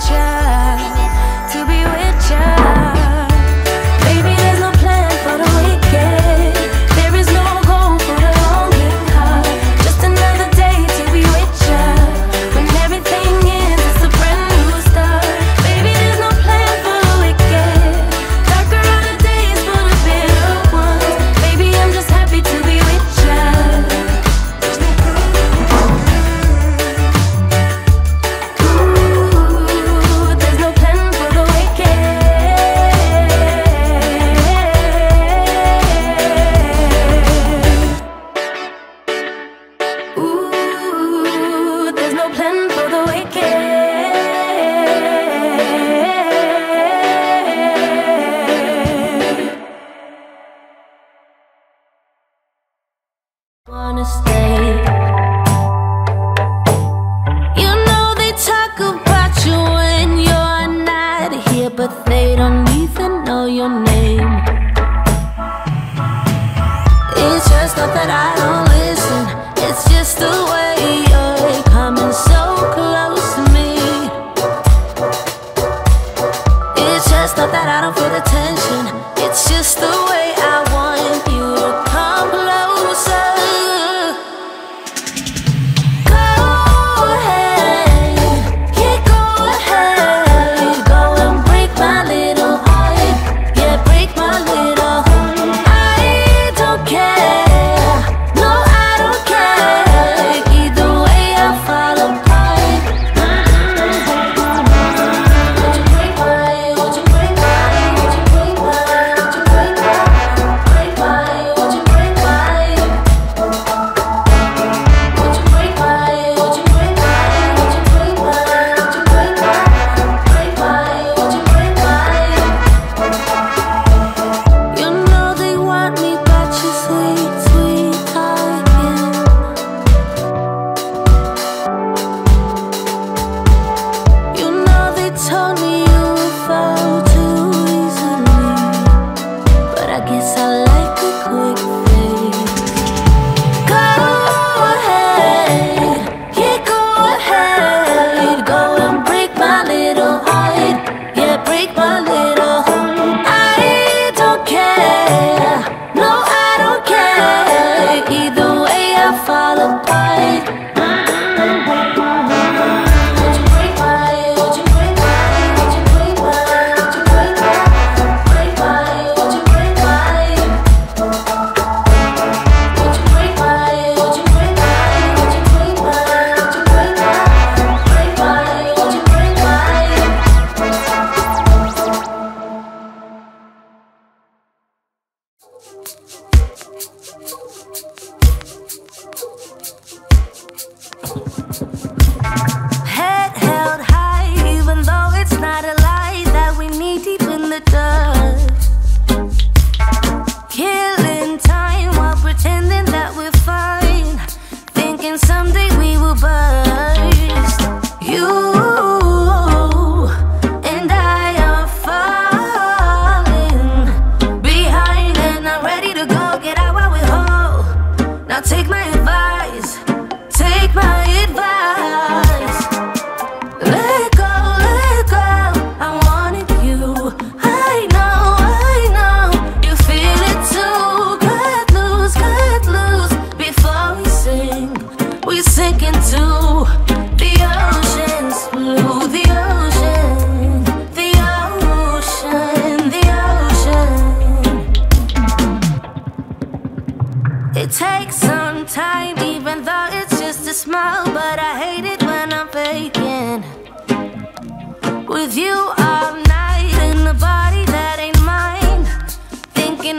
child. It's that I don't listen, it's just the way you're coming so close to me. It's just not that I don't feel the tension, it's just the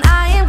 I am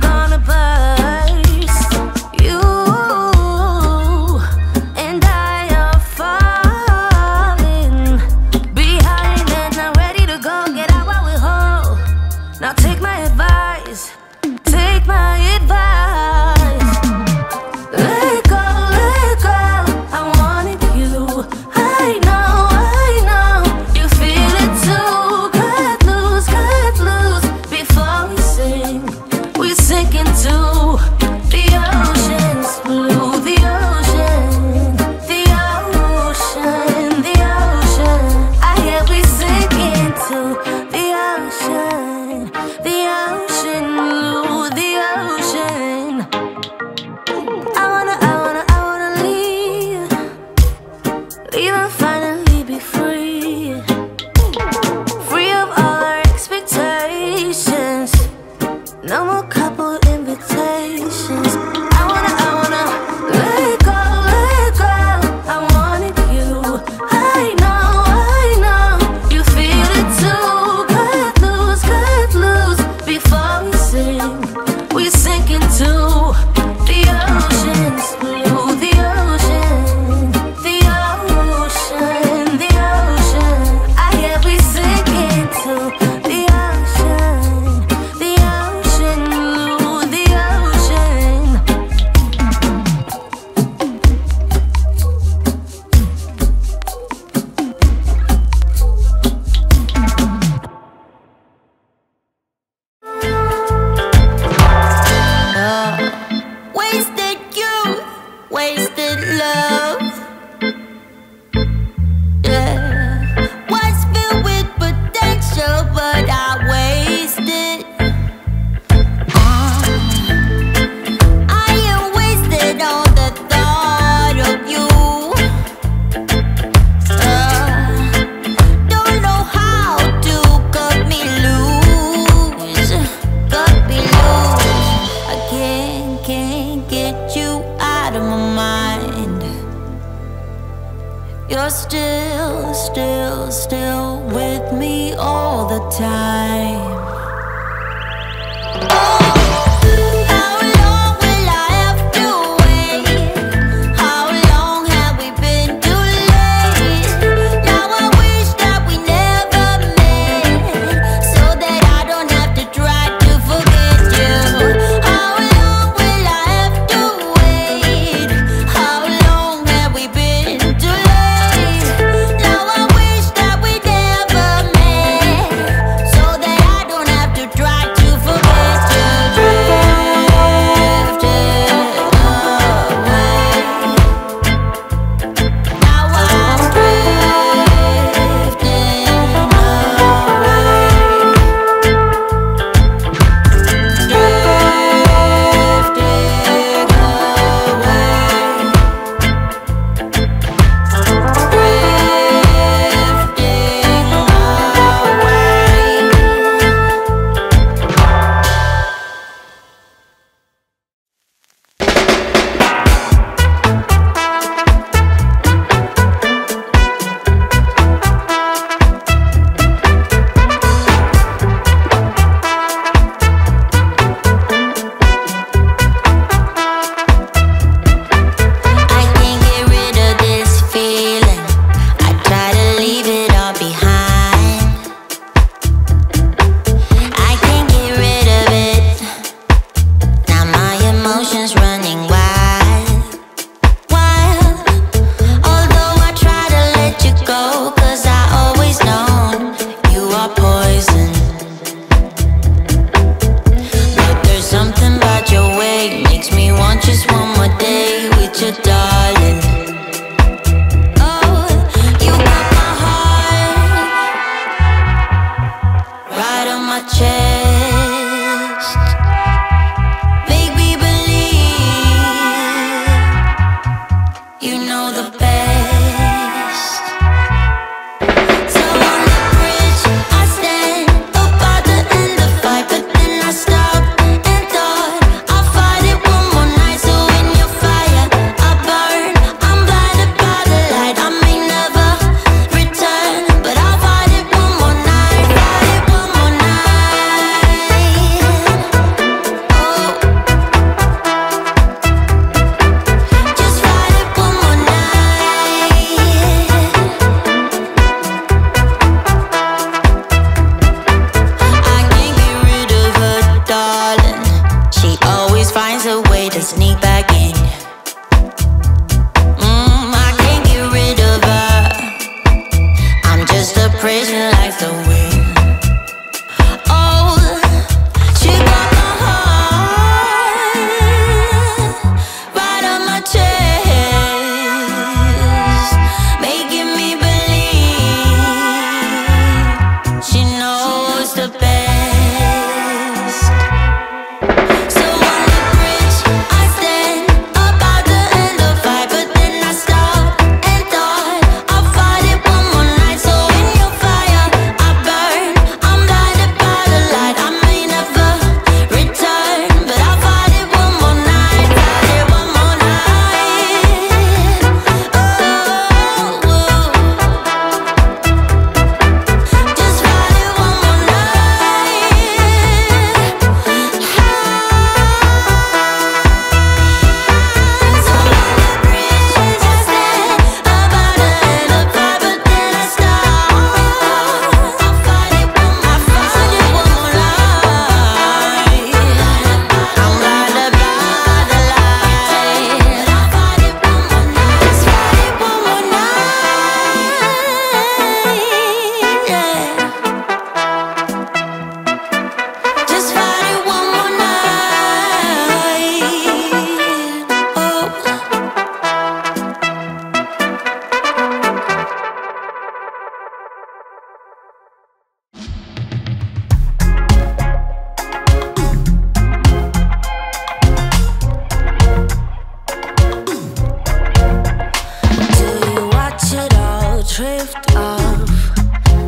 drift off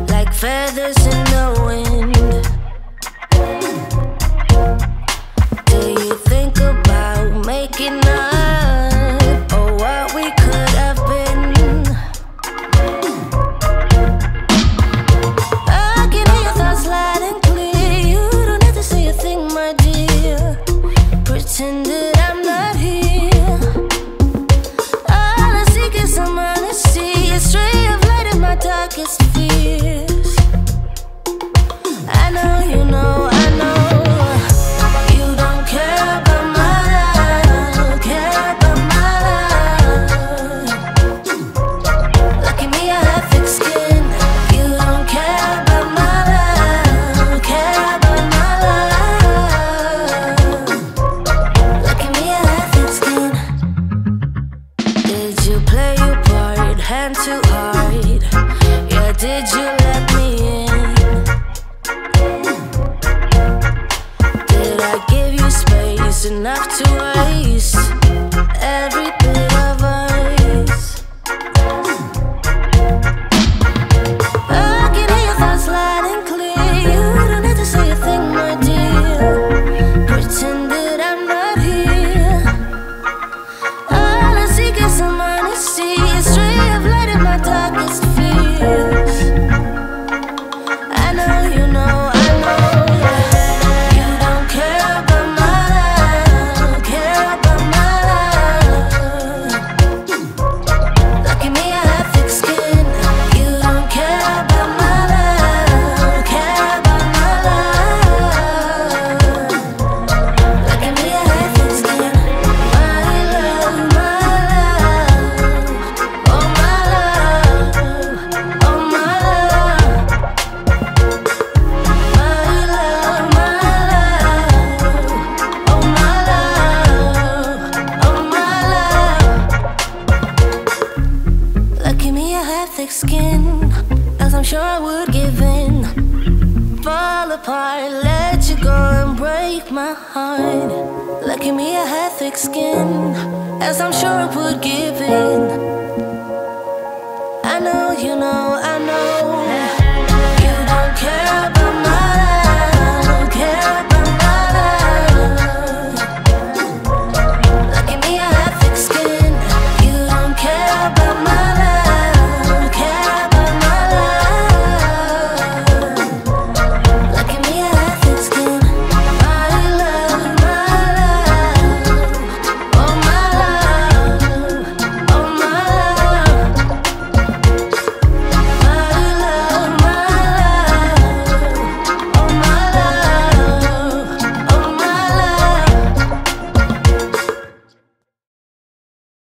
like feathers in the wind. Know.